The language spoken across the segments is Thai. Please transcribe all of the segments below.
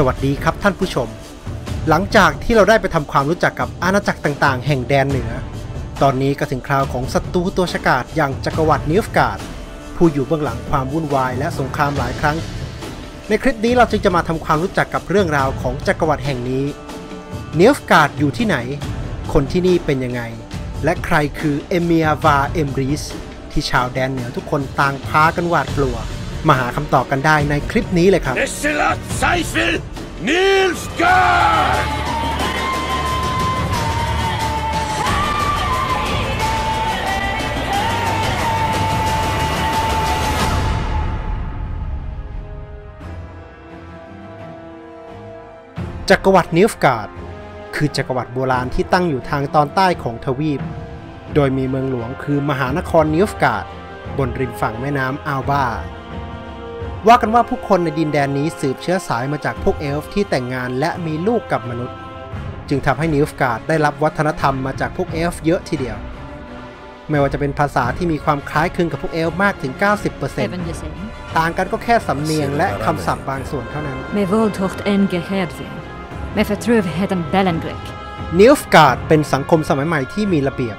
สวัสดีครับท่านผู้ชม หลังจากที่เราได้ไปทำความรู้จักกับอาณาจักรต่างๆ แห่งแดนเหนือ ตอนนี้ก็ถึงคราวของศัตรูตัวฉกาจอย่างจักรวรรดินิฟการ์ดผู้อยู่เบื้องหลังความวุ่นวายและสงครามหลายครั้ง ในคลิปนี้เราจึงจะมาทำความรู้จักกับเรื่องราวของจักรวรรดิแห่งนี้นิฟการ์ดอยู่ที่ไหน คนที่นี่เป็นยังไง และใครคือเอเมียวาเอมริสที่ชาวแดนเหนือทุกคนต่างพากันหวาดกลัว มาหาคำตอบกันได้ในคลิปนี้เลยครับ Nessela Seifel Nilsgard! จักรวรรดินิฟการ์ดคือจักรวรรดิโบราณที่ตั้งอยู่ทางตอนใต้ของทวีป โดยมีเมืองหลวงคือมหานครนิฟการ์ดบนริมฝั่งแม่น้ำอัลบา ว่ากันว่าผู้คนในดินแดนนี้สืบเชื้อสายมาจากพวกเอลฟ์ที่แต่งงานและมีลูกกับมนุษย์ จึงทำให้นิฟการ์ดได้รับวัฒนธรรมมาจากพวกเอลฟ์เยอะทีเดียว ไม่ว่าจะเป็นภาษาที่มีความคล้ายคลึงกับพวกเอลฟ์มากถึง 90% Even the same. ต่างกันก็แค่สำเนียงและคำศัพท์บางส่วนเท่านั้น Med våldtäkt en gehedvin. Med förtrövheten Bellenglek. นิฟการ์ดเป็นสังคมสมัยใหม่ที่มีระเบียบ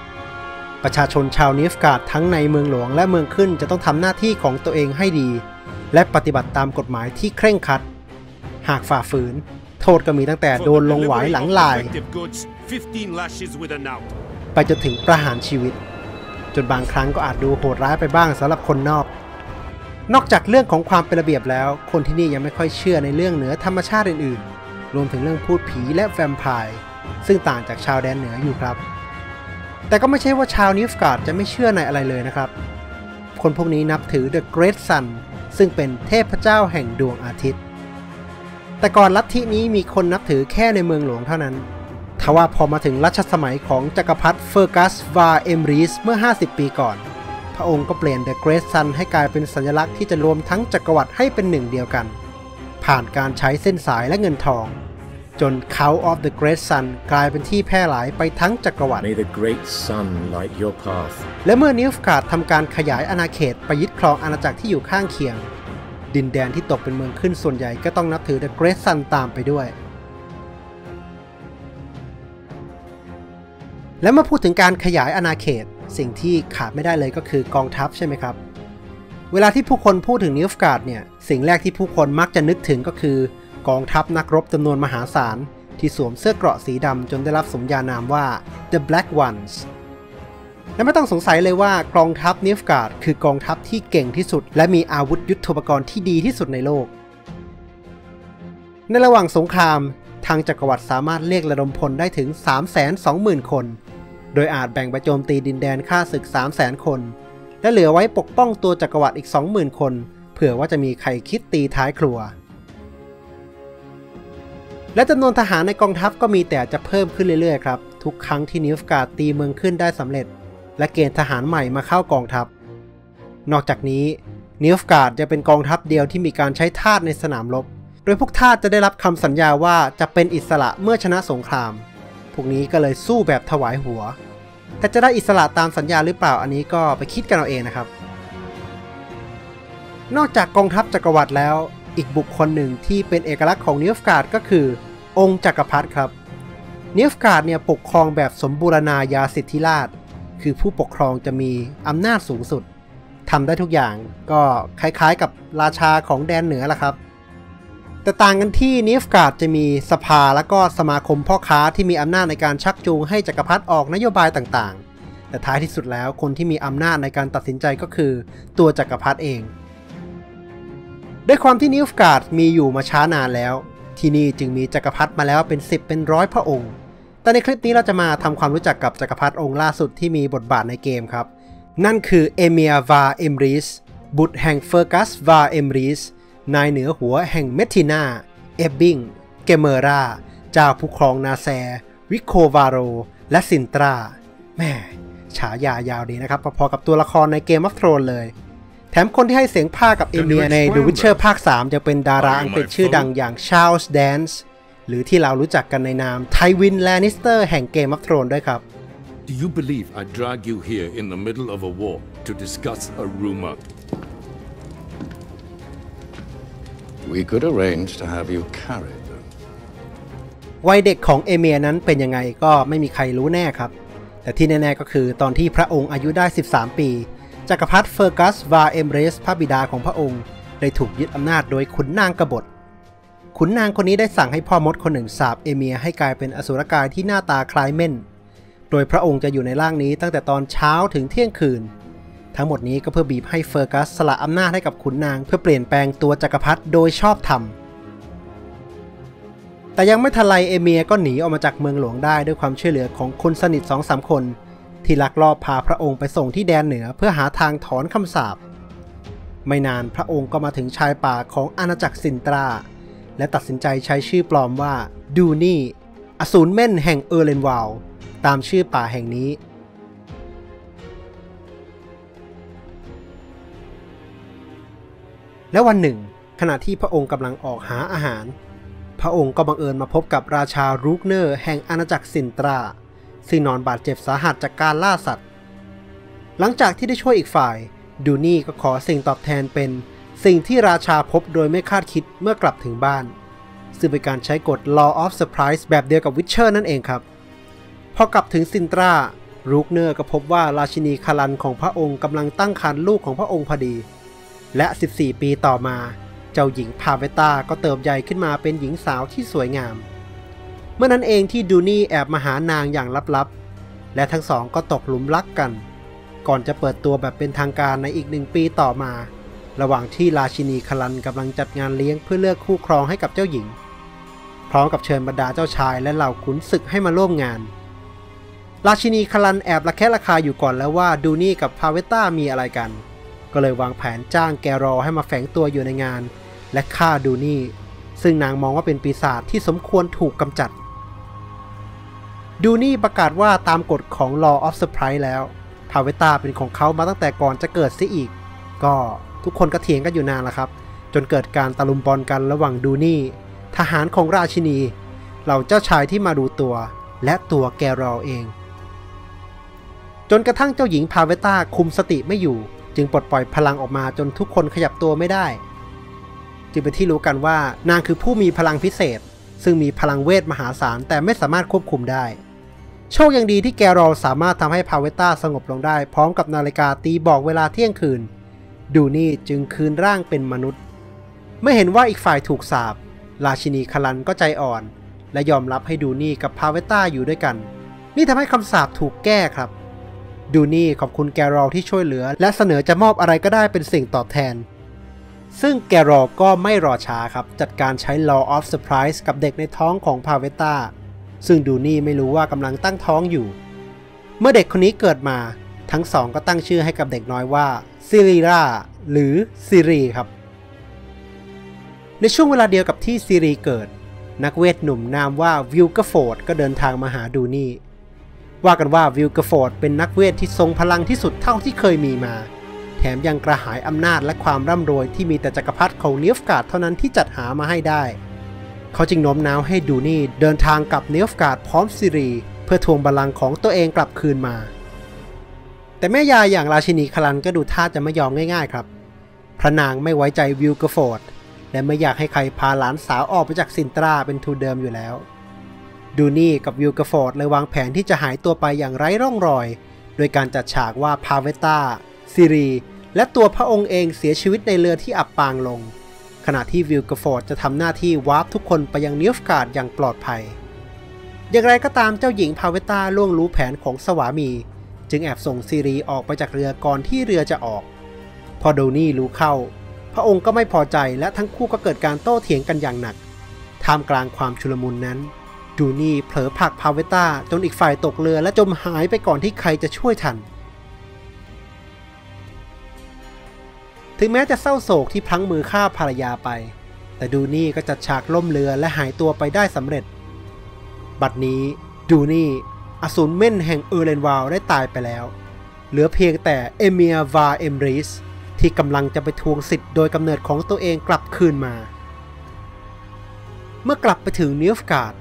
ประชาชนชาวนิฟการ์ดทั้งในเมืองหลวงและเมืองขึ้นจะต้องทำหน้าที่ของตัวเองให้ดี และปฏิบัติตามกฎหมายที่เคร่งครัด หากฝ่าฝืน โทษก็มีตั้งแต่โดนลงหวายหลังลาย Defective goods, 15 lashes with a knout. ไปจนถึงประหารชีวิต จนบางครั้งก็อาจดูโหดร้ายไปบ้างสำหรับคนนอก นอกจากเรื่องของความเป็นระเบียบแล้ว คนที่นี่ยังไม่ค่อยเชื่อในเรื่องเหนือธรรมชาติอื่นๆ รวมถึงเรื่องพูดผีและแวมไพร์ซึ่งต่างจากชาวแดนเหนืออยู่ครับ แต่ก็ไม่ใช่ว่าชาวนิฟการ์ดจะไม่เชื่อในอะไรเลยนะครับ คนพวกนี้นับถือ The Great Sun ซึ่งเป็นเทพเจ้าแห่งดวงอาทิตย์ แต่ก่อนลัทธินี้มีคนนับถือแค่ในเมืองหลวงเท่านั้นทว่าพอมาถึงรัชสมัยของจักรพรรดิเฟอร์กัสวาเอมริสเมื่อ 50 ปีก่อน พระองค์ก็เปลี่ยน The Great Sun ให้กลายเป็นสัญลักษณ์ที่จะรวมทั้งจักรวรรดิให้เป็นหนึ่งเดียวกัน ผ่านการใช้เส้นสายและเงินทอง จน Count of the Great Sun กลายเป็นที่แพร่หลายไปทั้งจักรวรรดิ May the great sun light your path. และเมื่อนิฟการ์ดทำการขยายอาณาเขตไปยึดครองอาณาจักรที่อยู่ข้างเคียง ดินแดนที่ตกเป็นเมืองขึ้นส่วนใหญ่ก็ต้องนับถือ The Great Sun ตามไปด้วย และเมื่อพูดถึงการขยายอาณาเขต สิ่งที่ขาดไม่ได้เลยก็คือกองทัพใช่ไหมครับ เวลาที่ผู้คนพูดถึงนิฟการ์ดเนี่ย สิ่งแรกที่ผู้คนมักจะนึกถึงก็คือ กองทัพนักรบจำนวนมหาศาล ที่สวมเสื้อเกราะสีดำจนได้รับสมญานามว่า The Black Ones และไม่ต้องสงสัยเลยว่ากองทัพนิฟการ์ดคือกองทัพที่เก่งที่สุด และมีอาวุธยุทโธปกรณ์ที่ดีที่สุดในโลก ในระหว่างสงคราม ทางจักรวรรดิสามารถเรียกระดมพลได้ถึง 320,000 คน โดยอาจแบ่งไปโจมตีดินแดนฆ่าศึก 300,000 คน และเหลือไว้ปกป้องตัวจักรวรรดิอีก 20,000 คน เผื่อว่าจะมีใครคิดตีท้ายครัว และจำนวนทหารในกองทัพก็มีแต่จะเพิ่มขึ้นเรื่อยๆครับ ทุกครั้งที่นิฟการ์ดตีเมืองขึ้นได้สำเร็จ และเกณฑ์ทหารใหม่มาเข้ากองทัพ นอกจากนี้นิฟกาดจะเป็นกองทัพเดียวที่มีการใช้ทาสในสนามรบ โดยพวกทาสจะได้รับคำสัญญาว่าจะเป็นอิสระเมื่อชนะสงคราม พวกนี้ก็เลยสู้แบบถวายหัว แต่จะได้อิสระตามสัญญาหรือเปล่าอันนี้ก็ไปคิดกันเอาเองนะครับ นอกจากกองทัพจักรวรรดิแล้ว อีกบุคคลหนึ่งที่เป็นเอกลักษณ์ของนิฟการ์ดก็คือ องค์จักรพรรดิครับนิฟการ์ดเนี่ยปกครองแบบสมบูรณาญาสิทธิราช คือผู้ปกครองจะมีอำนาจสูงสุดทำได้ทุกอย่างก็คล้ายๆกับราชาของแดนเหนือละครับ แต่ต่างกันที่นิฟการ์ดจะมีสภาและก็สมาคมพ่อค้าที่มีอำนาจในการชักจูงให้จักรพรรดิออกนโยบายต่างๆ แต่ท้ายที่สุดแล้วคนที่มีอำนาจในการตัดสินใจก็คือตัวจักรพรรดิเอง ด้วยความที่นิฟการ์ดมีอยู่มาช้านานแล้ว ที่นี่จึงมีจักรพรรดิมาแล้วเป็น 10 เป็นร้อยพระองค์ แต่ในคลิปนี้เราจะมาทำความรู้จักกับจักรพรรดิองค์ล่าสุดที่มีบทบาทในเกมครับ นั่นคือเอเมียวาเอมริสบุตรแห่งเฟอร์กัสวาเอมริสนายเหนือหัวแห่งเมทินาเอบบิงเกเมราเจ้าผู้ครองนาแซ วิโควาโร และซินตราแหมฉายายาวดีนะครับพอๆกับตัวละครในเกม of Thrones เลย แถมคนที่ให้เสียงพากย์กับเอเมียใน The Witcher ภาค 3 จะเป็นดาราอังกฤษชื่อดังอย่างชา l ลส์แดนส์หรือที่เรารู้จักกันในนามไทวินแลนิสเตอร์แห่งเกม of Thrones ด้วยครับ Do you believe I drag you here in the middle of a war to discuss a rumor? We could arrange to have you carried. วัยเด็กของเอเมียนั้นเป็นยังไงก็ไม่มีใครรู้แน่ครับ แต่ที่แน่ๆก็คือตอนที่พระองค์อายุได้ 13 ปี จักรพรรดิเฟอร์กัสวาเอมเรส พระบิดาของพระองค์ได้ถูกยึดอำนาจโดยขุนนางกบฏ ขุนนางคนนี้ได้สั่งให้พ่อมดคนหนึ่งสาบเอเมียให้กลายเป็นอสุรกายที่หน้าตาคล้ายเม่น โดยพระองค์จะอยู่ในร่างนี้ตั้งแต่ตอนเช้าถึงเที่ยงคืน ทั้งหมดนี้ก็เพื่อบีบให้เฟอร์กัสสละอำนาจให้กับขุนนาง เพื่อเปลี่ยนแปลงตัวจักรพรรดิโดยชอบธรรม แต่ยังไม่ทันไรเอเมียก็หนีออกมาจากเมืองหลวงได้ด้วยความช่วยเหลือของคนสนิทสองสามคน ที่ลักลอบพาพระองค์ไปส่งที่แดนเหนือเพื่อหาทางถอนคำสาปไม่นานพระองค์ก็มาถึงชายป่าของอาณาจักรซินตรา และตัดสินใจใช้ชื่อปลอมว่าดูนี่ อสูรเม่นแห่งเออร์เลนวาลตามชื่อป่าแห่งนี้ และวันหนึ่ง ขณะที่พระองค์กำลังออกหาอาหาร พระองค์ก็บังเอิญมาพบกับราชารูกเนอร์แห่งอาณาจักรซินตรา ซึ่งนอนบาดเจ็บสาหัสจากการล่าสัตว์ หลังจากที่ได้ช่วยอีกฝ่าย ดูนี่ก็ขอสิ่งตอบแทนเป็น สิ่งที่ราชาพบโดยไม่คาดคิดเมื่อกลับถึงบ้าน ซึ่งเป็นการใช้กฎ law of surprise แบบเดียวกับวิ t เชอร์นั่นเองครับ พอกลับถึงซินตรารูกเนอร์ก็พบว่าราชินีคาลันของพระองค์กำลังตั้งครรภ์ลูกของพระองค์พอดี และ 14 ปีต่อมา เจ้าหญิงพาเวตาก็เติบใหญ่ขึ้นมาเป็นหญิงสาวที่สวยงาม เมื่อนั้นเองที่ดูนี่แอบมาหานางอย่างลับๆ และทั้งสองก็ตกหลุมรักกัน ก่อนจะเปิดตัวแบบเป็นทางการในอีกหนึ่งปีต่อมา ระหว่างที่ราชินีคลันกำลังจัดงานเลี้ยงเพื่อเลือกคู่ครองให้กับเจ้าหญิง พร้อมกับเชิญบรรดาเจ้าชายและเหล่าขุนศึกให้มาร่วมงาน ราชินีคลันแอบระแคะระคายอยู่ก่อนแล้วว่าดูนี่กับพาเวต้ามีอะไรกัน ก็เลยวางแผนจ้างแกรอให้มาแฝงตัวอยู่ในงาน และฆ่าดูนี่ซึ่งนางมองว่าเป็นปีศาจที่สมควรถูกกำจัด ดูนี่ประกาศว่าตามกฎของ Law of Surprise แล้วพาเวตาเป็นของเขามาตั้งแต่ก่อนจะเกิดซิอีก ก็ทุกคนก็เถียงกันอยู่นานแล้วครับ จนเกิดการตะลุมบอลกันระหว่างดูนี่ ทหารของราชินี เหล่าเจ้าชายที่มาดูตัว และตัวแกรอเอง จนกระทั่งเจ้าหญิงพาเวตาคุมสติไม่อยู่ จึงปลดปล่อยพลังออกมาจนทุกคนขยับตัวไม่ได้ จึงเป็นที่รู้กันว่านางคือผู้มีพลังพิเศษ ซึ่งมีพลังเวทมหาศาลแต่ไม่สามารถควบคุมได้ โชคยังดีที่แกรอลสามารถทำให้พาเวต้าสงบลงได้ พร้อมกับนาฬิกาตีบอกเวลาเที่ยงคืน ดูนี่จึงคืนร่างเป็นมนุษย์ เมื่อเห็นว่าอีกฝ่ายถูกสาบ ราชินีคลันก็ใจอ่อน และยอมรับให้ดูนี่กับพาเวต้าอยู่ด้วยกัน นี่ทำให้คำสาปถูกแก้ครับ ดูนี่ขอบคุณแกรอลที่ช่วยเหลือ และเสนอจะมอบอะไรก็ได้เป็นสิ่งตอบแทน ซึ่งเกรอลท์ก็ไม่รอช้าครับจัดการใช้ Law of Surprise กับเด็กในท้องของพาเวต้า ซึ่งดูนี่ไม่รู้ว่ากำลังตั้งท้องอยู่ เมื่อเด็กคนนี้เกิดมา ทั้งสองก็ตั้งชื่อให้กับเด็กน้อยว่าซิริราหรือซิรีครับ ในช่วงเวลาเดียวกับที่ซิรีเกิด นักเวทหนุ่มนามว่าวิลเกอร์ฟอร์ดก็เดินทางมาหาดูนี่ว่ากันว่าวิลเกอร์ฟอร์ดเป็นนักเวทที่ทรงพลังที่สุดเท่าที่เคยมีมา แถมยังกระหายอำนาจและความร่ำรวยที่มีแต่จักรพรรดิของนิฟการ์ดเท่านั้นที่จัดหามาให้ได้ เขาจึงโน้มน้าวให้ดูนี่เดินทางกลับนิฟการ์ดพร้อมซิรี เพื่อทวงบัลลังก์ของตัวเองกลับคืนมา แต่แม่ยายอย่างราชินีคาลันก็ดูท่าจะไม่ยอมง่ายๆครับ พระนางไม่ไว้ใจวิลเกอร์ฟอร์ดและไม่อยากให้ใครพาหลานสาวออกไปจากซินตราเป็นทุนเดิมอยู่แล้ว ดูนี่กับวิลเกอร์ฟอร์ดเลยวางแผนที่จะหายตัวไปอย่างไร้ร่องรอย โดยการจัดฉากว่าพาเวต้าซิรี และตัวพระองค์เองเสียชีวิตในเรือที่อับปางลง ขณะที่วิลเกอร์ฟอร์ดจะทำหน้าที่วาร์ปทุกคนไปยังนิฟการ์ดอย่างปลอดภัย อย่างไรก็ตามเจ้าหญิงพาเวต้าล่วงรู้แผนของสวามี จึงแอบส่งซิรีออกไปจากเรือก่อนที่เรือจะออก พอดูนี่รู้เข้า พระองค์ก็ไม่พอใจและทั้งคู่ก็เกิดการโต้เถียงกันอย่างหนัก ท่ามกลางความชุลมุนนั้นดูนี่เผลอผลักพาเวต้าจนอีกฝ่ายตกเรือและจมหายไปก่อนที่ใครจะช่วยทัน ถึงแม้จะเศร้าโศกที่พลั้งมือฆ่าภรรยาไป แต่ดูนี่ก็จัดฉากล่มเรือและหายตัวไปได้สำเร็จ บัดนี้ดูนี่อสูรเม่นแห่งเออร์เรนวาลได้ตายไปแล้ว เหลือเพียงแต่เอเมียวาเอมริสที่กำลังจะไปทวงสิทธิ์โดยกำเนิดของตัวเองกลับคืนมา เมื่อกลับไปถึงนิลฟ์การ์ด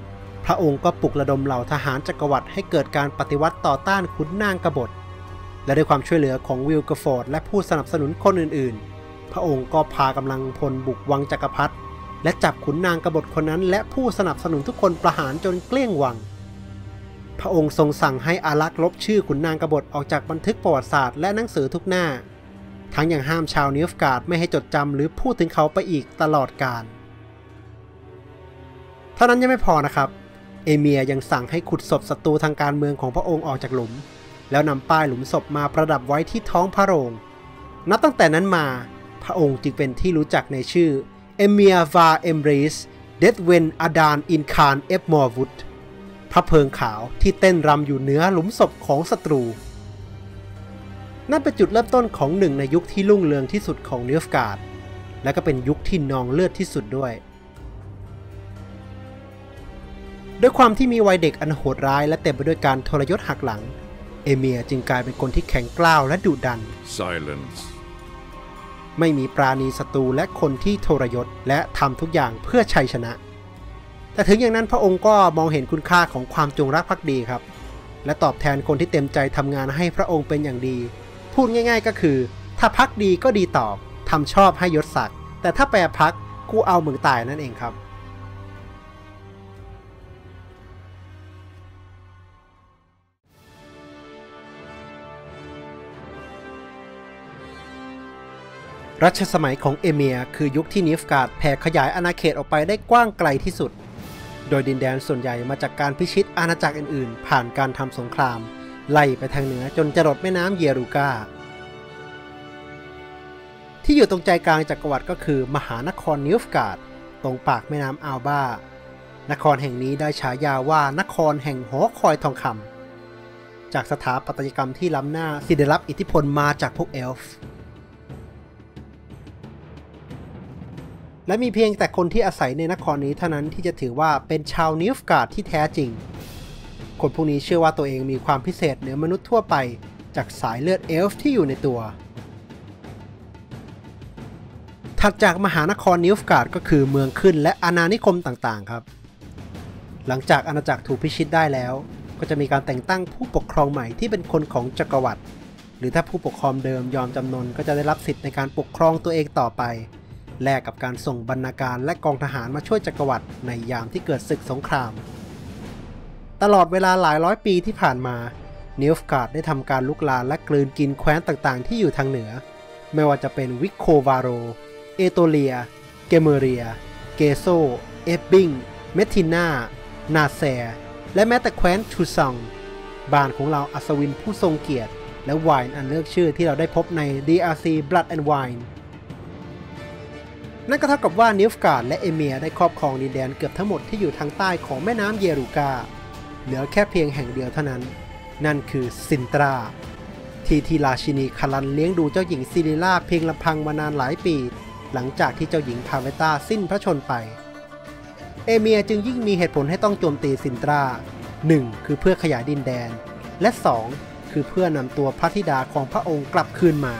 พระองค์ก็ปลุกระดมเหล่าทหารจักรวรรดิให้เกิดการปฏิวัติต่อต้านขุนนางกบฏ และด้วยความช่วยเหลือของวิลเกฟอร์ตซ์และผู้สนับสนุนคนอื่นๆ พระองค์ก็พากำลังพลบุกวังจักรพรรดิและจับขุนนางกบฏคนนั้น และผู้สนับสนุนทุกคนประหารจนเกลี้ยงวัง พระองค์ทรงสั่งให้อาลักษณ์ลบชื่อขุนนางกบฏออกจากบันทึกประวัติศาสตร์และหนังสือทุกหน้า ทั้งยังห้ามชาวนิลฟ์การ์ดไม่ให้จดจำหรือพูดถึงเขาไปอีกตลอดกาลเท่านั้นยังไม่พอนะครับ เอเมียร์ยังสั่งให้ขุดศพศัตรูทางการเมืองของพระองค์ออกจากหลุม แล้วนำป้ายหลุมศพมาประดับไว้ที่ท้องพระโรง นับตั้งแต่นั้นมา พระองค์จึงเป็นที่รู้จักในชื่อเอเมียร์วาเอมริสเดดเวนอาดานอินคารเอฟมอร์วุดพระเพลิงขาวที่เต้นรำอยู่เหนือหลุมศพของศัตรู นั่นเป็นจุดเริ่มต้นของหนึ่งในยุคที่รุ่งเรืองที่สุดของนิลฟ์การ์ดและก็เป็นยุคที่นองเลือดที่สุดด้วย ด้วยความที่มีวัยเด็กอันโหดร้ายและเต็มไปด้วยการทรยศหักหลัง เอเมียจึงกลายเป็นคนที่แข็งกร้าวและดุดัน Silence. ไม่มีปราณีศัตรูและคนที่ทรยศและทำทุกอย่างเพื่อชัยชนะ แต่ถึงอย่างนั้นพระองค์ก็มองเห็นคุณค่าของความจงรักภักดีครับ และตอบแทนคนที่เต็มใจทำงานให้พระองค์เป็นอย่างดี พูดง่ายๆก็คือ ถ้าพักดีก็ดีตอบทำชอบให้ยศศักดิ์แต่ถ้าแปรพักกูเอามึงตายนั่นเองครับ รัชสมัยของเอเมียคือยุคที่นิฟกาดแผ่ขยายอาณาเขตออกไปได้กว้างไกลที่สุด โดยดินแดนส่วนใหญ่มาจากการพิชิตอาณาจักรอื่นๆ ผ่านการทำสงคราม ไล่ไปทางเหนือจนจรดแม่น้ำเยรูกาที่อยู่ตรงใจกลางจักรวรรดิก็คือมหานครนิลฟ์การ์ดตรงปากแม่น้ำอัลบานครแห่งนี้ได้ฉายาว่านครแห่งหอคอยทองคำจากสถาปัตยกรรมที่ล้ำหน้าที่ได้รับอิทธิพลมาจากพวกเอลฟ์ และมีเพียงแต่คนที่อาศัยในนครนี้เท่านั้นที่จะถือว่าเป็นชาวนิลฟ์การ์ดที่แท้จริง คนพวกนี้เชื่อว่าตัวเองมีความพิเศษเหนือมนุษย์ทั่วไป จากสายเลือดเอลฟ์ที่อยู่ในตัว ถัดจากมหานครนิฟการ์ดก็คือเมืองขึ้นและอาณานิคมต่างๆครับ หลังจากอาณาจักรถูกพิชิตได้แล้ว ก็จะมีการแต่งตั้งผู้ปกครองใหม่ที่เป็นคนของจักรวรรดิหรือถ้าผู้ปกครองเดิมยอมจำนนก็จะได้รับสิทธิ์ในการปกครองตัวเองต่อไป แลกกับการส่งบรรณาการและกองทหารมาช่วยจักรวรรดิในยามที่เกิดศึกสงคราม ตลอดเวลาหลายร้อยปีที่ผ่านมานิลฟ์การ์ดได้ทำการรุกรานและกลืนกินแคว้นต่างๆ ที่อยู่ทางเหนือ ไม่ว่าจะเป็นวิโควาโร เอโตเลีย เกเมเรีย เกโซ เอฟบิง เมทินานาแซ และแม้แต่แคว้นทูซอง บ้านของเหล่าอัศวินผู้ทรงเกียรติ และไวน์อันเลื่องชื่อที่เราได้พบใน DLC Blood and Wine นั่นก็เท่ากับว่านิลฟ์การ์ดและเอเมียร์ได้ครอบครองดินแดนเกือบทั้งหมดที่อยู่ทางใต้ของแม่น้ำเยรูกา เหลือแค่เพียงแห่งเดียวเท่านั้น นั่นคือซินตรา ที่ที่ราชินีคาลันเธเลี้ยงดูเจ้าหญิงซิริลล่าเพียงลำพังมานานหลายปี หลังจากที่เจ้าหญิงพาเวตาสิ้นพระชนไป เอเมียร์จึงยิ่งมีเหตุผลให้ต้องโจมตีซินตรา 1. คือเพื่อขยายดินแดน และ 2. คือเพื่อนำตัวพระธิดาของพระองค์กลับคืนมา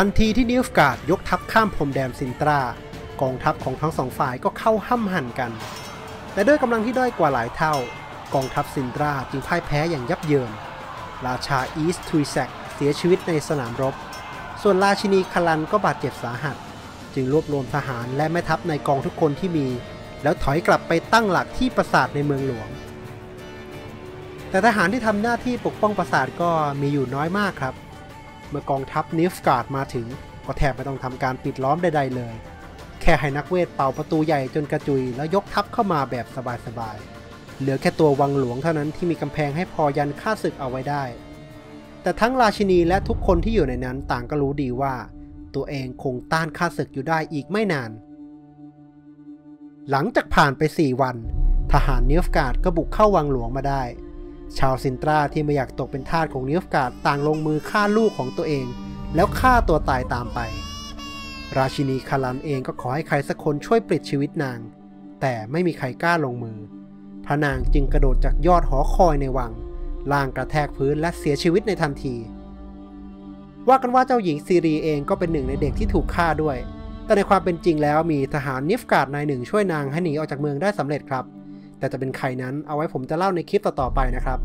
ทันทีที่นิลฟ์การ์ดยกทัพข้ามพรมแดนซินตรากองทัพของทั้งสองฝ่ายก็เข้าห้ำหั่นกัน แต่ด้วยกำลังที่ด้อยกว่าหลายเท่า กองทัพซินตราจึงพ่ายแพ้อย่างยับเยิน ราชาอีสทุยแซกเสียชีวิตในสนามรบ ส่วนราชินีคารันก็บาดเจ็บสาหัส จึงรวบรวมทหารและแม่ทัพในกองทุกคนที่มี แล้วถอยกลับไปตั้งหลักที่ปราสาทในเมืองหลวง แต่ทหารที่ทำหน้าที่ปกป้องปราสาทก็มีอยู่น้อยมากครับ เมื่อกองทัพนิลฟ์การ์ดมาถึง ก็แทบไม่ต้องทำการปิดล้อมใดๆเลย แค่ให้นักเวทเป่าประตูใหญ่จนกระจุย แล้วยกทัพเข้ามาแบบสบายๆ เหลือแค่ตัววังหลวงเท่านั้นที่มีกำแพงให้พอยันฆ่าศึกเอาไว้ได้ แต่ทั้งราชินีและทุกคนที่อยู่ในนั้นต่างก็รู้ดีว่า ตัวเองคงต้านข้าศึกอยู่ได้อีกไม่นาน หลังจากผ่านไป 4 วัน ทหารนิลฟ์การ์ดก็บุกเข้าวังหลวงมาได้ ชาวซินตราที่ไม่อยากตกเป็นทาสของนียฟกาดต่างลงมือฆ่าลูกของตัวเอง แล้วฆ่าตัวตายตามไป ราชินีคารันเองก็ขอให้ใครสักคนช่วยปลิดชีวิตนาง แต่ไม่มีใครกล้าลงมือ พระนางจึงกระโดดจากยอดหอคอยในวังล่างกระแทกพื้นและเสียชีวิตในทันที ว่ากันว่าเจ้าหญิงซีรีเองก็เป็นหนึ่งในเด็กที่ถูกฆ่าด้วย แต่ในความเป็นจริงแล้วมีทหารนิฟกาดนายหนึ่งช่วยนางให้หนีออกจากเมืองได้สำเร็จครับ แต่จะเป็นใครนั้นเอาไว้ผมจะเล่าในคลิปต่อ ๆ ไปนะครับ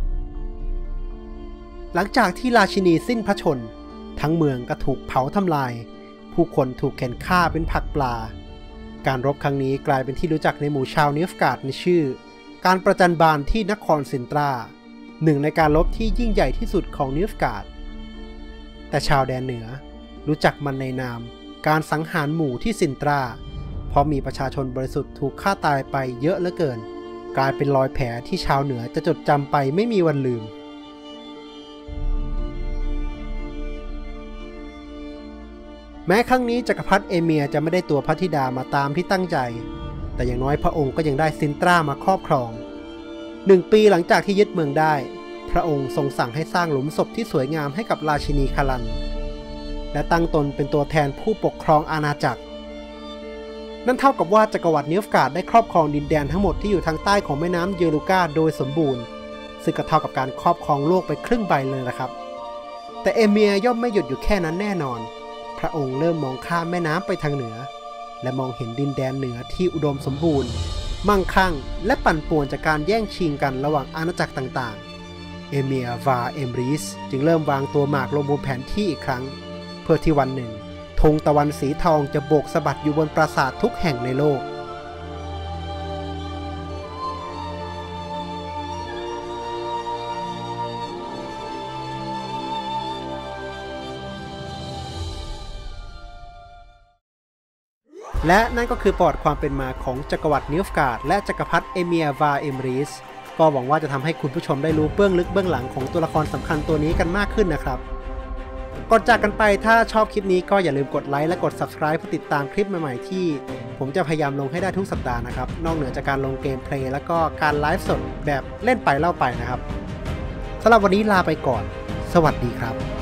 หลังจากที่ราชินีสิ้นพระชน ทั้งเมืองก็ถูกเผาทำลาย ผู้คนถูกเข็นฆ่าเป็นผักปลา การรบครั้งนี้กลายเป็นที่รู้จักในหมู่ชาวนิฟกาดในชื่อ การประจันบานที่นครซินตราหนึ่งในการรบที่ยิ่งใหญ่ที่สุดของนิฟกาดแต่ชาวแดนเหนือรู้จักมันในนาม การสังหารหมู่ที่ซินตรา เพราะมีประชาชนบริสุทธิ์ถูกฆ่าตายไปเยอะเหลือเกิน กลายเป็นรอยแผลที่ชาวเหนือจะจดจำไปไม่มีวันลืม แม้ครั้งนี้จักรพรรดิเอเมียจะไม่ได้ตัวพระธิดามาตามที่ตั้งใจ แต่อย่างน้อยพระองค์ก็ยังได้ซินตรามาครอบครองหนึ่งปีหลังจากที่ยึดเมืองได้ พระองค์ทรงสั่งให้สร้างหลุมศพที่สวยงามให้กับราชินีคารัน และตั้งตนเป็นตัวแทนผู้ปกครองอาณาจักร นั่นเท่ากับว่าจักรวรรดิเนฟกาดได้ครอบครองดินแดนทั้งหมดที่อยู่ทางใต้ของแม่น้ำเยรูกาโดยสมบูรณ์ ซึ่งก็เท่ากับการครอบครองโลกไปครึ่งใบเลยนะครับ แต่เอเมียย่อมไม่หยุดอยู่แค่นั้นแน่นอน พระองค์เริ่มมองข้ามแม่น้ำไปทางเหนือ และมองเห็นดินแดนเหนือที่อุดมสมบูรณ์ มั่งคั่ง และปั่นป่วนจากการแย่งชิงกันระหว่างอาณาจักรต่างๆ เอเมียวาเอมริสจึงเริ่มวางตัวหมากลงบนแผนที่อีกครั้ง เพื่อที่วันหนึ่ง ธงตะวันสีทองจะโบกสะบัดอยู่บนปราสาททุกแห่งในโลก และนั่นก็คือประวัติความเป็นมาของจักรวรรดินิฟกาดและจักรพรรดิเอเมียวาเอมริสก็หวังว่าจะทำให้คุณผู้ชมได้รู้เบื้องลึกเบื้องหลังของตัวละครสำคัญตัวนี้กันมากขึ้นนะครับ ก่อนจากกันไปถ้าชอบคลิปนี้ก็อย่าลืมกดไลค์และกด subscribe เพื่อติดตามคลิปใหม่ๆที่ ผมจะพยายามลงให้ได้ทุกสัปดาห์นะครับ นอกเหนือจากการลงเกมเพลย์แล้วก็การไลฟ์สดแบบเล่นไปเล่าไปนะครับสำหรับวันนี้ลาไปก่อน สวัสดีครับ